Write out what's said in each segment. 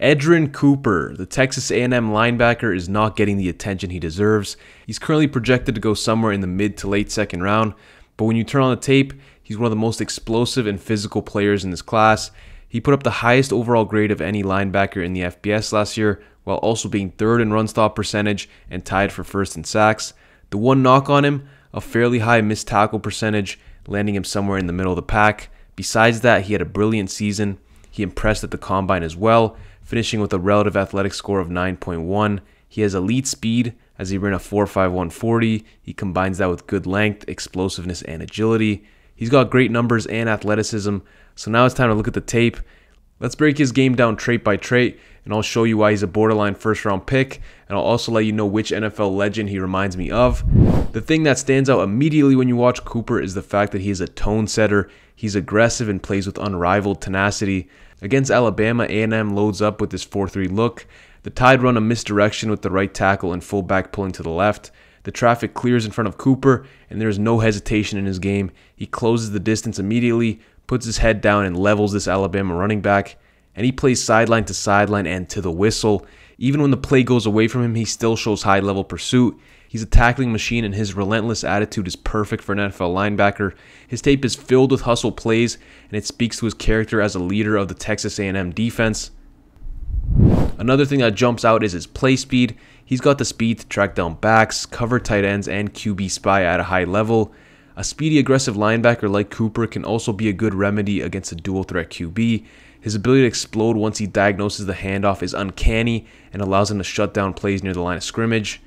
Edgerrin Cooper, the Texas A&M linebacker, is not getting the attention he deserves. He's currently projected to go somewhere in the mid to late second round, but when you turn on the tape, he's one of the most explosive and physical players in this class. He put up the highest overall grade of any linebacker in the FBS last year, while also being third in run stop percentage and tied for first in sacks. The one knock on him, a fairly high missed tackle percentage, landing him somewhere in the middle of the pack. Besides that, he had a brilliant season. He impressed at the combine as well, finishing with a relative athletic score of 9.1. He has elite speed as he ran a 4.5140. He combines that with good length, explosiveness, and agility. He's got great numbers and athleticism. So now it's time to look at the tape. Let's break his game down trait by trait, and I'll show you why he's a borderline first round pick, and I'll also let you know which NFL legend he reminds me of. The thing that stands out immediately when you watch Cooper is the fact that he is a tone setter. He's aggressive and plays with unrivaled tenacity. Against Alabama, A&M loads up with this 4-3 look. The Tide run a misdirection with the right tackle and fullback pulling to the left. The traffic clears in front of Cooper, and there is no hesitation in his game. He closes the distance immediately, puts his head down, and levels this Alabama running back. And he plays sideline to sideline and to the whistle. Even when the play goes away from him, he still shows high level pursuit. He's a tackling machine, and his relentless attitude is perfect for an NFL linebacker. His tape is filled with hustle plays, and it speaks to his character as a leader of the Texas A&M defense. Another thing that jumps out is his play speed. He's got the speed to track down backs, cover tight ends, and QB spy at a high level. A speedy, aggressive linebacker like Cooper can also be a good remedy against a dual threat QB. His ability to explode once he diagnoses the handoff is uncanny and allows him to shut down plays near the line of scrimmage.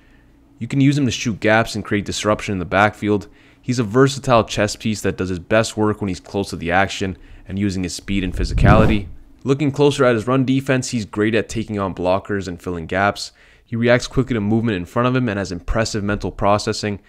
You can use him to shoot gaps and create disruption in the backfield. He's a versatile chess piece that does his best work when he's close to the action and using his speed and physicality. Looking closer at his run defense, he's great at taking on blockers and filling gaps. He reacts quickly to movement in front of him and has impressive mental processing.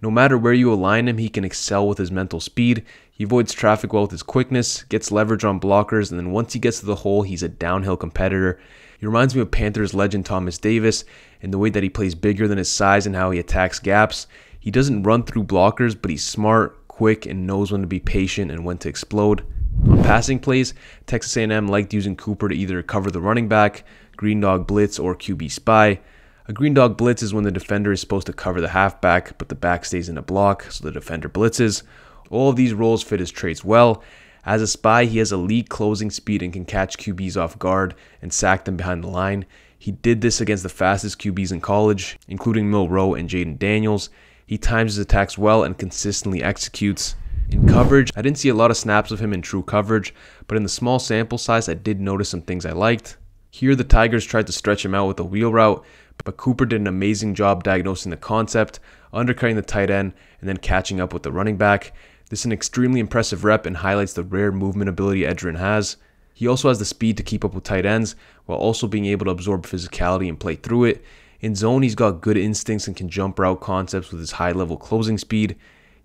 No matter where you align him, he can excel with his mental speed. He avoids traffic well with his quickness, gets leverage on blockers, and then once he gets to the hole, he's a downhill competitor. He reminds me of Panthers legend Thomas Davis in the way that he plays bigger than his size and how he attacks gaps. He doesn't run through blockers, but he's smart, quick, and knows when to be patient and when to explode. On passing plays, Texas A&M liked using Cooper to either cover the running back, green dog blitz, or QB spy. A green dog blitz is when the defender is supposed to cover the halfback, but the back stays in a block, so the defender blitzes. All of these roles fit his traits well, as a spy, he has elite closing speed and can catch QBs off guard and sack them behind the line. He did this against the fastest QBs in college, including Milroe and Jayden Daniels. He times his attacks well and consistently executes. In coverage, I didn't see a lot of snaps of him in true coverage, but in the small sample size, I did notice some things I liked. Here, the Tigers tried to stretch him out with a wheel route, but Cooper did an amazing job diagnosing the concept, undercutting the tight end, and then catching up with the running back. This is an extremely impressive rep and highlights the rare movement ability Edgerrin has. He also has the speed to keep up with tight ends while also being able to absorb physicality and play through it. In zone, he's got good instincts and can jump route concepts with his high level closing speed.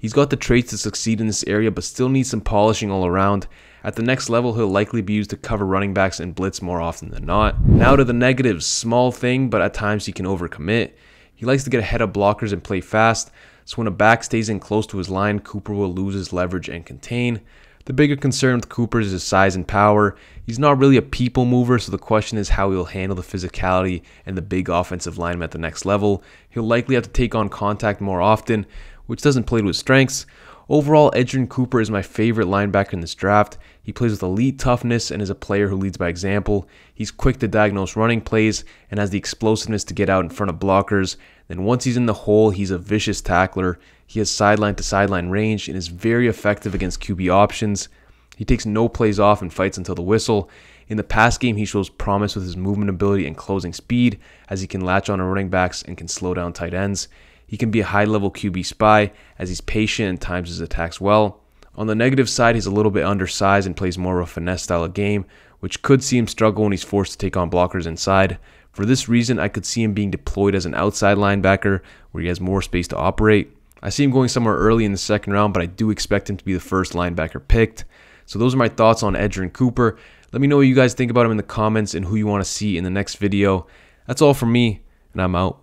He's got the traits to succeed in this area but still needs some polishing all around. At the next level, he'll likely be used to cover running backs and blitz more often than not. Now to the negatives. Small thing, but at times he can overcommit. He likes to get ahead of blockers and play fast, so when a back stays in close to his line, Cooper will lose his leverage and contain. The bigger concern with Cooper is his size and power. He's not really a people mover, so the question is how he'll handle the physicality and the big offensive lineman at the next level. He'll likely have to take on contact more often, which doesn't play to his strengths. Overall, Edgerrin Cooper is my favorite linebacker in this draft. He plays with elite toughness and is a player who leads by example. He's quick to diagnose running plays and has the explosiveness to get out in front of blockers. Then once he's in the hole, he's a vicious tackler. He has sideline to sideline range and is very effective against QB options. He takes no plays off and fights until the whistle. In the pass game, he shows promise with his movement ability and closing speed as he can latch on to running backs and can slow down tight ends. He can be a high level QB spy as he's patient and times his attacks well. On the negative side, he's a little bit undersized and plays more of a finesse style of game, which could see him struggle when he's forced to take on blockers inside. For this reason, I could see him being deployed as an outside linebacker where he has more space to operate. I see him going somewhere early in the second round, but I do expect him to be the first linebacker picked. So those are my thoughts on Edgerrin Cooper. Let me know what you guys think about him in the comments and who you want to see in the next video. That's all from me, and I'm out.